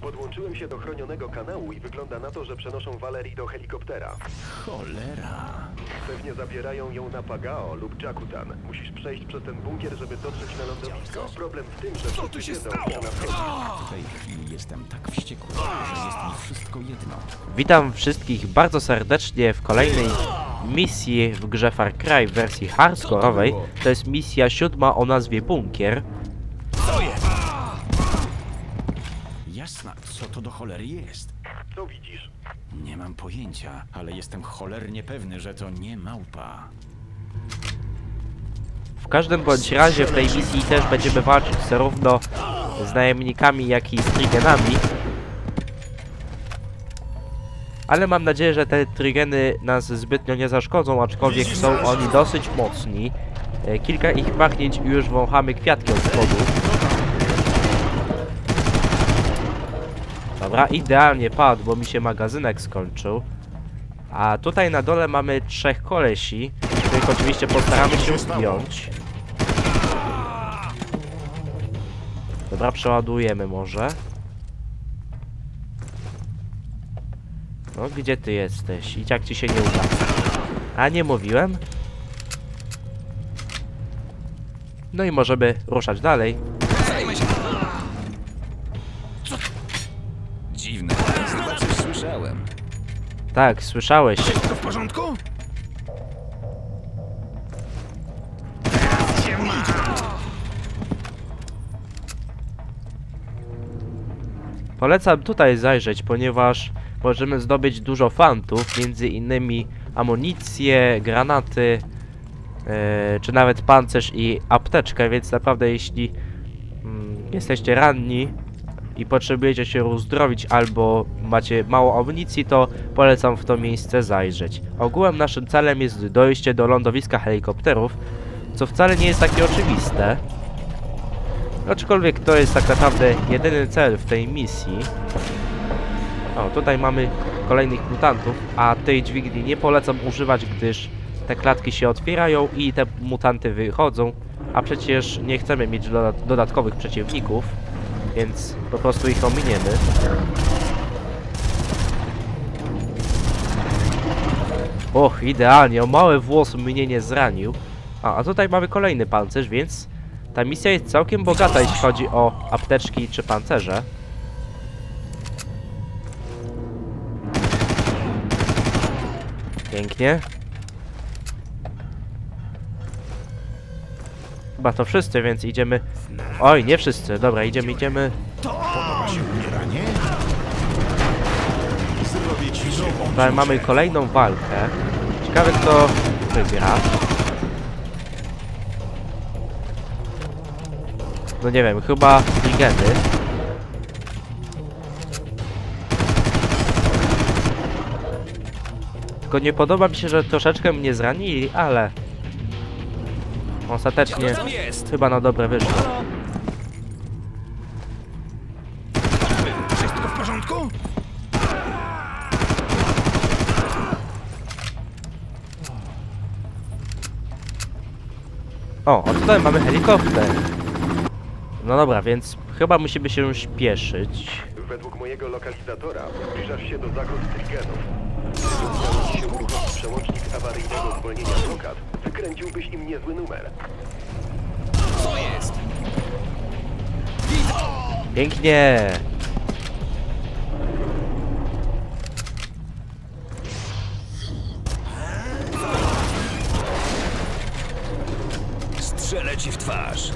Podłączyłem się do chronionego kanału i wygląda na to, że przenoszą Valerii do helikoptera. Cholera. Pewnie zabierają ją na Pagao lub Jakutan. Musisz przejść przez ten bunkier, żeby dotrzeć na lądowisko. Problem w tym, że Co tu się wiedzą, stało? W tej chwili jestem tak wściekły, że jest mi wszystko jedno. Witam wszystkich bardzo serdecznie w kolejnej misji w grze Far Cry w wersji hardcore'owej. To jest misja siódma o nazwie Bunkier. Co jest? Jasna, co to do cholery jest? Co widzisz? Nie mam pojęcia, ale jestem cholernie pewny, że to nie małpa. W każdym bądź razie w tej misji też będziemy walczyć zarówno z najemnikami, jak i z trigenami. Ale mam nadzieję, że te trigeny nas zbytnio nie zaszkodzą, aczkolwiek są oni dosyć mocni. E, Kilka ich machnięć i już wąchamy kwiatki od spodu. Dobra, idealnie padł, bo mi się magazynek skończył. A tutaj na dole mamy trzech kolesi, których oczywiście postaramy się zdjąć. Dobra, przeładujemy może. No, gdzie ty jesteś? I jak ci się nie uda? A, nie mówiłem? No i możemy ruszać dalej. Słyszałem. Tak, słyszałeś. Wszystko w porządku? Polecam tutaj zajrzeć, ponieważ możemy zdobyć dużo fantów, między innymi amunicję, granaty, e, czy nawet pancerz i apteczkę, więc naprawdę jeśli mm, jesteście ranni i potrzebujecie się uzdrowić albo macie mało amunicji, to polecam w to miejsce zajrzeć. Ogółem naszym celem jest dojście do lądowiska helikopterów, co wcale nie jest takie oczywiste. Aczkolwiek to jest tak naprawdę jedyny cel w tej misji. O, tutaj mamy kolejnych mutantów, a tej dźwigni nie polecam używać, gdyż te klatki się otwierają i te mutanty wychodzą, a przecież nie chcemy mieć doda dodatkowych przeciwników, więc po prostu ich ominiemy. Och, idealnie, o mały włos mnie nie zranił. A, a tutaj mamy kolejny pancerz, więc ta misja jest całkiem bogata, jeśli chodzi o apteczki czy pancerze. Pięknie. Chyba to wszyscy, więc idziemy... Oj, nie wszyscy. Dobra, idziemy, idziemy. Tutaj mamy kolejną walkę. Ciekawe kto wygra. No nie wiem, chyba Trigeny. Tylko nie podoba mi się, że troszeczkę mnie zranili, ale... Ostatecznie chyba na dobre wyszło. Wszystko w porządku? O, a tutaj mamy helikopter. No dobra, więc chyba musimy się śpieszyć. Według mojego lokalizatora zbliżasz się do zagród Trigenów. Gdyby udało ci się uruchomić przełącznik awaryjnego zwolnienia blokad, wykręciłbyś im niezły numer. Co jest? Pięknie! Strzelę ci w twarz.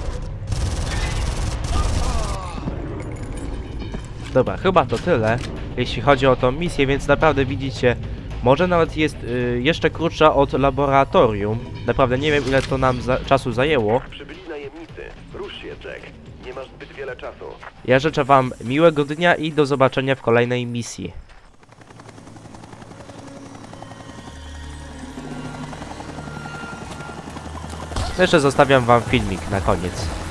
Dobra, chyba to tyle, jeśli chodzi o tą misję, więc naprawdę widzicie, może nawet jest y, jeszcze krótsza od laboratorium. Naprawdę nie wiem ile to nam za czasu zajęło. Przybyli najemnicy. Rusz się, Jack. Nie masz zbyt wiele czasu. Ja życzę wam miłego dnia i do zobaczenia w kolejnej misji. Jeszcze zostawiam wam filmik na koniec.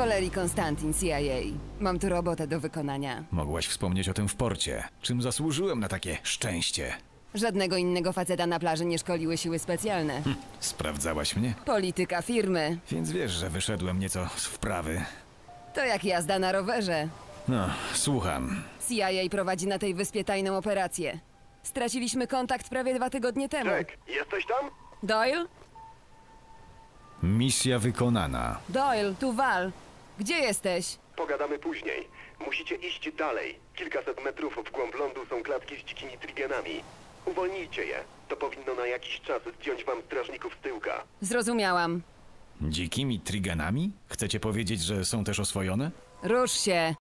Walerii Konstantin, CIA. Mam tu robotę do wykonania. Mogłaś wspomnieć o tym w porcie. Czym zasłużyłem na takie szczęście? Żadnego innego faceta na plaży nie szkoliły siły specjalne. Sprawdzałaś mnie? Polityka firmy. Więc wiesz, że wyszedłem nieco z wprawy. To jak jazda na rowerze. No, słucham. CIA prowadzi na tej wyspie tajną operację. Straciliśmy kontakt prawie dwa tygodnie temu. Jack, jesteś tam? Doyle? Misja wykonana. Doyle, tu Val. Gdzie jesteś? Pogadamy później. Musicie iść dalej. Kilkaset metrów w głąb lądu są klatki z dzikimi trigenami. Uwolnijcie je. To powinno na jakiś czas zdjąć wam strażników z tyłka. Zrozumiałam. Dzikimi triganami? Chcecie powiedzieć, że są też oswojone? Rusz się.